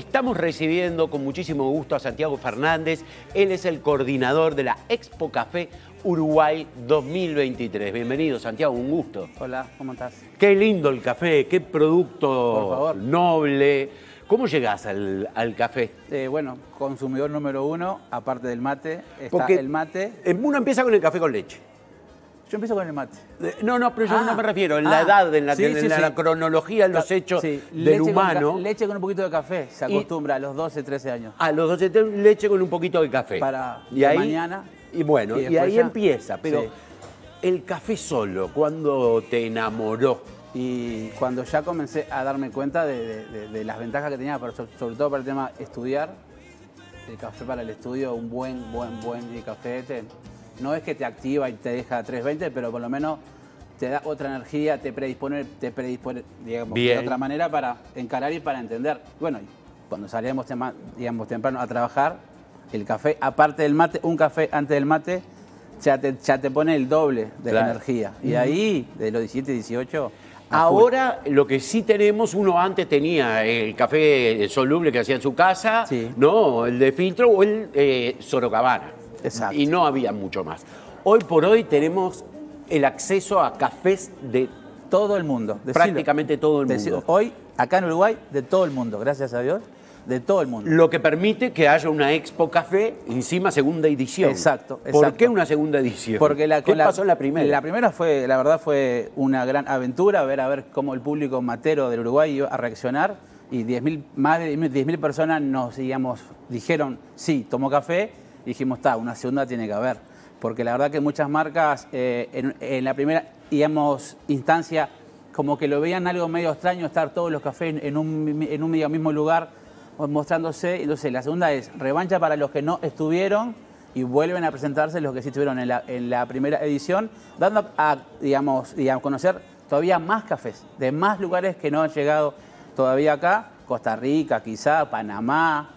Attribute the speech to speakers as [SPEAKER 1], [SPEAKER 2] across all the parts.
[SPEAKER 1] Estamos recibiendo con muchísimo gusto a Santiago Fernández. Él es el coordinador de la Expo Café Uruguay 2023. Bienvenido, Santiago, un gusto.
[SPEAKER 2] Hola, ¿cómo estás?
[SPEAKER 1] Qué lindo el café, qué producto noble. ¿Cómo llegás al, al café?
[SPEAKER 2] Eh, bueno, consumidor número uno, aparte del mate, está
[SPEAKER 1] Porque-
[SPEAKER 2] el mate.
[SPEAKER 1] Eh, Uno empieza con el café con leche.
[SPEAKER 2] Yo empiezo con el mate.
[SPEAKER 1] No, no, pero yo
[SPEAKER 2] Ah,
[SPEAKER 1] no me refiero en la
[SPEAKER 2] ah,
[SPEAKER 1] edad, en la,
[SPEAKER 2] sí,
[SPEAKER 1] en
[SPEAKER 2] sí,
[SPEAKER 1] la-
[SPEAKER 2] sí.
[SPEAKER 1] la cronología, en los hechos del
[SPEAKER 2] leche con ca-
[SPEAKER 1] humano.
[SPEAKER 2] leche con un poquito de café, se
[SPEAKER 1] Y-
[SPEAKER 2] acostumbra a los 12, 13 años.
[SPEAKER 1] A los 12 te- leche con un poquito de café.
[SPEAKER 2] Para
[SPEAKER 1] y
[SPEAKER 2] de
[SPEAKER 1] ahí,
[SPEAKER 2] mañana.
[SPEAKER 1] Y bueno,
[SPEAKER 2] Y
[SPEAKER 1] ahí
[SPEAKER 2] ya-
[SPEAKER 1] empieza. Pero el café solo, ¿cuándo te enamoró?
[SPEAKER 2] Y cuando ya comencé a darme cuenta de, de- de- de las ventajas que tenía, pero so- sobre todo para el tema estudiar, el café para el estudio, un buen, buen, buen café, te- no es que te activa y te deja 320, pero por lo menos te da otra energía, te predispone, te predispone digamos,
[SPEAKER 1] Bien.
[SPEAKER 2] de otra manera para encarar y para entender. Bueno, cuando salíamos tema- digamos, temprano a trabajar, el café, aparte del mate, un café antes del mate, ya te, ya te pone el doble de la energía. Y ahí, de los 17, 18... a full.
[SPEAKER 1] Ahora lo que sí tenemos, uno antes tenía el café soluble que hacía en su casa,
[SPEAKER 2] Sí.
[SPEAKER 1] no, el de filtro o el eh, Sorocabana.
[SPEAKER 2] Exacto.
[SPEAKER 1] Y no había mucho más. Hoy por hoy tenemos el acceso a cafés de
[SPEAKER 2] Todo el mundo. decilo.
[SPEAKER 1] prácticamente todo el
[SPEAKER 2] Decilo.
[SPEAKER 1] mundo.
[SPEAKER 2] Hoy, acá en Uruguay, de todo el mundo, gracias a Dios, de todo el mundo.
[SPEAKER 1] Lo que permite que haya una Expo Café, encima segunda edición.
[SPEAKER 2] Exacto,
[SPEAKER 1] ¿Por
[SPEAKER 2] exacto.
[SPEAKER 1] qué una segunda edición?
[SPEAKER 2] Porque la,
[SPEAKER 1] ¿Qué
[SPEAKER 2] la-
[SPEAKER 1] pasó en la primera?
[SPEAKER 2] La primera fue, la verdad, fue una gran aventura, ver a ver cómo el público matero del Uruguay iba a reaccionar. Y 10.000 más de 10.000 personas nos, digamos, dijeron, sí, tomó café. Dijimos, está, una segunda tiene que haber. Porque la verdad que muchas marcas, eh, en, la primera, instancia, como que lo veían algo medio extraño estar todos los cafés en un, en un mismo lugar mostrándose. Entonces, la segunda es revancha para los que no estuvieron y vuelven a presentarse los que sí estuvieron en la, en la primera edición, dando a, digamos, digamos, conocer todavía más cafés, de más lugares que no han llegado todavía acá, Costa Rica, quizá, Panamá,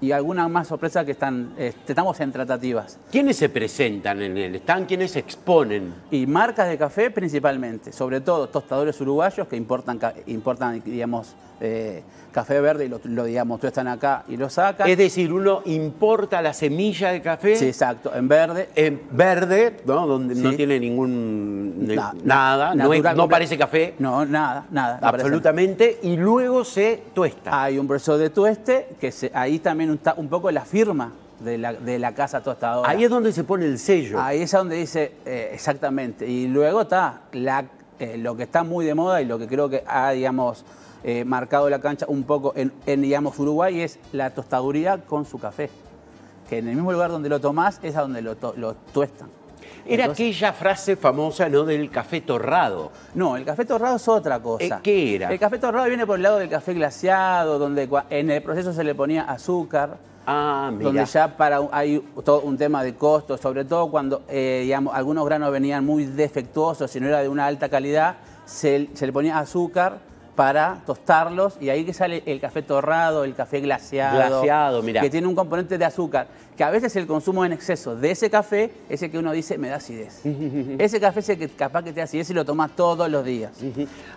[SPEAKER 2] y algunas más sorpresas que están, eh, estamos en tratativas.
[SPEAKER 1] ¿Quiénes se presentan en el stand? ¿Quiénes se exponen?
[SPEAKER 2] Y marcas de café principalmente, sobre todo tostadores uruguayos que importan, importan digamos, eh, café verde y lo, lo, digamos, tú están acá y lo sacan.
[SPEAKER 1] Es decir, uno importa la semilla de café
[SPEAKER 2] Sí, exacto, en verde.
[SPEAKER 1] en verde, ¿no? donde no tiene ningún
[SPEAKER 2] Na-
[SPEAKER 1] nada, no, es- parece café,
[SPEAKER 2] No, nada, nada. no
[SPEAKER 1] absolutamente, y luego se tuesta.
[SPEAKER 2] Hay un proceso de tueste que se- ahí también un poco la firma de la, de la casa tostadora.
[SPEAKER 1] Ahí es donde se pone el sello.
[SPEAKER 2] Ahí es donde dice eh, exactamente. Y luego está eh, lo que está muy de moda y lo que creo que ha, digamos, eh, marcado la cancha un poco en, en, digamos, Uruguay es la tostaduría con su café. Que en el mismo lugar donde lo tomás es a donde lo, lo tuestan.
[SPEAKER 1] Era
[SPEAKER 2] Entonces-
[SPEAKER 1] aquella frase famosa, ¿no? Del café torrado.
[SPEAKER 2] No, el café torrado es otra cosa.
[SPEAKER 1] Eh, ¿qué era?
[SPEAKER 2] El café torrado viene por el lado del café glaciado, donde en el proceso se le ponía azúcar.
[SPEAKER 1] Ah, mira.
[SPEAKER 2] donde ya para hay todo un tema de costos, sobre todo cuando eh, digamos, algunos granos venían muy defectuosos y no era de una alta calidad, se, se le ponía azúcar para tostarlos y ahí que sale el café torrado, el café glaciado,
[SPEAKER 1] Glaseado, mirá.
[SPEAKER 2] que tiene un componente de azúcar, que a veces el consumo en exceso de ese café es el que uno dice me da acidez. ese café es el que capaz que te da acidez y lo tomas todos los días.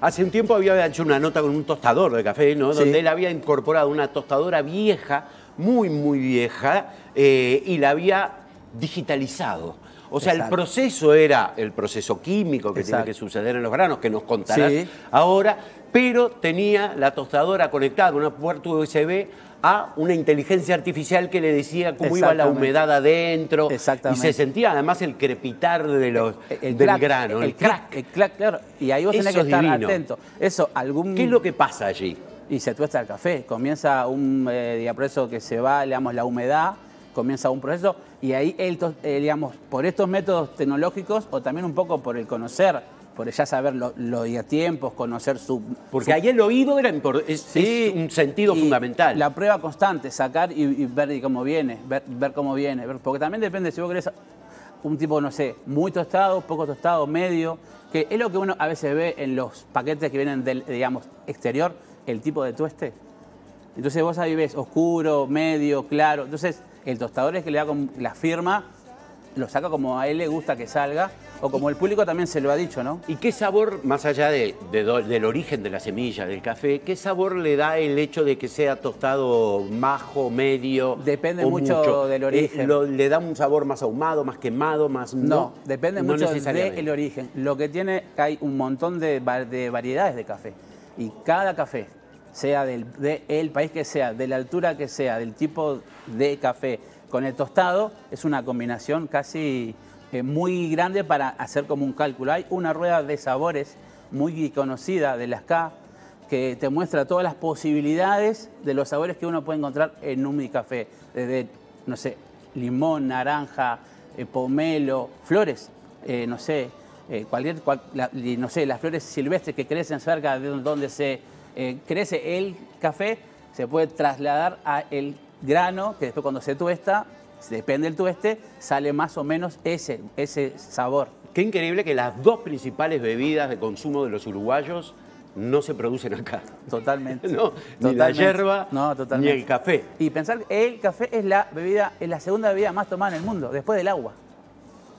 [SPEAKER 1] Hace un tiempo había hecho una nota con un tostador de café, ¿no?
[SPEAKER 2] Sí.
[SPEAKER 1] Donde él había incorporado una tostadora vieja, muy, muy vieja, eh, y la había digitalizado. O sea, el proceso era el proceso químico que
[SPEAKER 2] Exacto.
[SPEAKER 1] tiene que suceder en los granos, que nos contarás
[SPEAKER 2] Sí.
[SPEAKER 1] ahora, pero tenía la tostadora conectada con una puerta USB a una inteligencia artificial que le decía cómo iba la humedad adentro.
[SPEAKER 2] Exactamente.
[SPEAKER 1] Y se sentía además el crepitar de los,
[SPEAKER 2] El
[SPEAKER 1] del grano,
[SPEAKER 2] el, crack, el crack, claro. Y ahí vos tenés que
[SPEAKER 1] es
[SPEAKER 2] estar
[SPEAKER 1] divino.
[SPEAKER 2] atento. Eso, algún...
[SPEAKER 1] ¿Qué es lo que pasa allí?
[SPEAKER 2] y se tuesta el café. Comienza un eh, digamos, proceso que se va, digamos, la humedad, comienza un proceso y ahí, tos- eh, digamos, por estos métodos tecnológicos o también un poco por el conocer, por ya saber los lo, tiempos, conocer su...
[SPEAKER 1] Porque
[SPEAKER 2] su-
[SPEAKER 1] ahí el oído era es,
[SPEAKER 2] Sí,
[SPEAKER 1] es un sentido
[SPEAKER 2] y
[SPEAKER 1] fundamental.
[SPEAKER 2] La prueba constante, sacar y, y ver cómo viene, ver, ver cómo viene. ver- porque también depende si vos querés un tipo, no sé, muy tostado, poco tostado, medio, que es lo que uno a veces ve en los paquetes que vienen del, digamos, exterior, el tipo de tueste. Entonces vos ahí ves oscuro, medio, claro. Entonces el tostador es que le da la firma lo saca como a él le gusta que salga, o como el público también se lo ha dicho, ¿no?
[SPEAKER 1] ¿Y qué sabor, más allá de, del origen de la semilla del café, qué sabor le da el hecho de que sea tostado majo, medio?
[SPEAKER 2] Depende mucho, del eh, origen.
[SPEAKER 1] ¿Le da un sabor más ahumado, más quemado, más
[SPEAKER 2] no? depende mucho del origen. Lo que tiene, hay un montón de, de variedades de café. Y cada café, sea del el país que sea, de la altura que sea, del tipo de café, con el tostado, es una combinación casi eh, muy grande para hacer como un cálculo. Hay una rueda de sabores muy conocida de las K que te muestra todas las posibilidades de los sabores que uno puede encontrar en un café, desde, no sé, limón, naranja, eh, pomelo, flores, eh, no sé, cualquier, no sé, las flores silvestres que crecen cerca de donde se crece el café, se puede trasladar a el grano, que después cuando se tuesta, depende del tueste, sale más o menos ese, ese sabor.
[SPEAKER 1] Qué increíble que las dos principales bebidas de consumo de los uruguayos no se producen acá.
[SPEAKER 2] Totalmente.
[SPEAKER 1] no, ni la hierba, ni el café.
[SPEAKER 2] Y pensar que el café es la bebida, es la segunda bebida más tomada en el mundo, después del agua.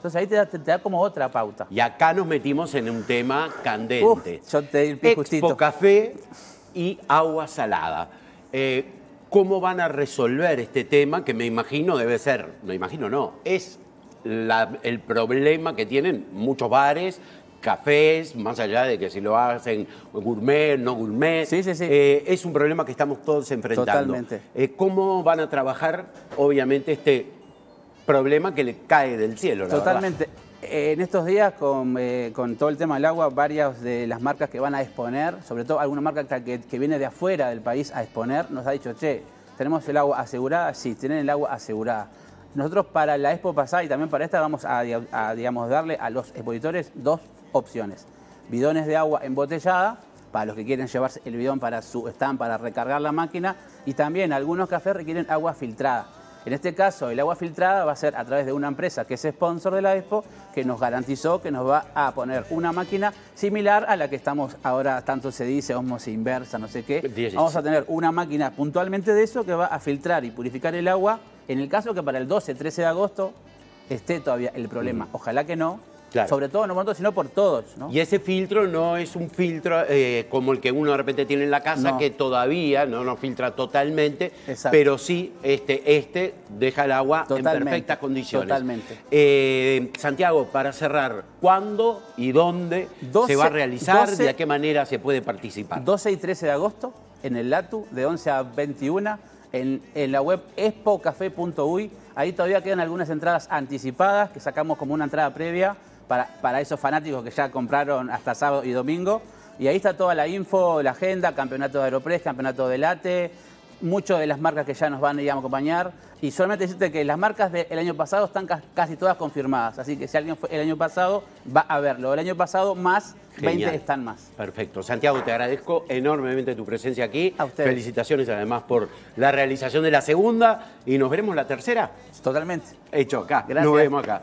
[SPEAKER 2] Entonces ahí te da, como otra pauta.
[SPEAKER 1] Y acá nos metimos en un tema candente.
[SPEAKER 2] yo te Expo
[SPEAKER 1] café y agua salada. Eh, ¿Cómo van a resolver este tema que me imagino debe ser, no imagino no, es el problema que tienen muchos bares, cafés, más allá de que si lo hacen gourmet, no gourmet.
[SPEAKER 2] Sí, sí, sí.
[SPEAKER 1] Eh, es un problema que estamos todos enfrentando.
[SPEAKER 2] Totalmente.
[SPEAKER 1] Eh, ¿Cómo van a trabajar, obviamente, este problema que le cae del cielo?
[SPEAKER 2] Totalmente. En estos días, eh, con, todo el tema del agua, varias de las marcas que van a exponer, sobre todo alguna marca que, viene de afuera del país a exponer, nos ha dicho, che, ¿tenemos el agua asegurada? Sí, tienen el agua asegurada. Nosotros para la expo pasada y también para esta vamos a, digamos, darle a los expositores dos opciones. Bidones de agua embotellada, para los que quieren llevarse el bidón para su stand, para recargar la máquina, y también algunos cafés requieren agua filtrada en este caso, el agua filtrada va a ser a través de una empresa que es sponsor de la Expo, que nos garantizó que nos va a poner una máquina similar a la que estamos ahora, tanto se dice, osmosis inversa, no sé qué. Vamos a tener una máquina puntualmente de eso que va a filtrar y purificar el agua. En el caso que para el 12, 13 de agosto esté todavía el problema. Ojalá que no, sobre todo no por nosotros, sino por todos.
[SPEAKER 1] Y ese filtro no es un filtro eh, como el que uno de repente tiene en la casa, que todavía no nos filtra totalmente, pero sí este, este deja el agua en perfectas condiciones.
[SPEAKER 2] Totalmente.
[SPEAKER 1] Eh, Santiago, para cerrar, ¿cuándo y dónde se va a realizar? ¿De qué manera se puede participar?
[SPEAKER 2] 12 y 13 de agosto en el LATU, de 11 a 21, en, en la web expocafé.uy. Ahí todavía quedan algunas entradas anticipadas que sacamos como una entrada previa para, esos fanáticos que ya compraron hasta sábado y domingo. Y ahí está toda la info, la agenda, campeonato de Aeropress, campeonato de Late, muchas de las marcas que ya nos van a, a acompañar. Y solamente decirte que las marcas del año pasado están casi todas confirmadas. Así que si alguien fue el año pasado, va a verlo. El año pasado más 20 están más.
[SPEAKER 1] Perfecto. Santiago, te agradezco enormemente tu presencia aquí.
[SPEAKER 2] A ustedes.
[SPEAKER 1] Felicitaciones además por la realización de la segunda y nos veremos la tercera.
[SPEAKER 2] Totalmente.
[SPEAKER 1] Hecho acá. Gracias. Nos vemos acá.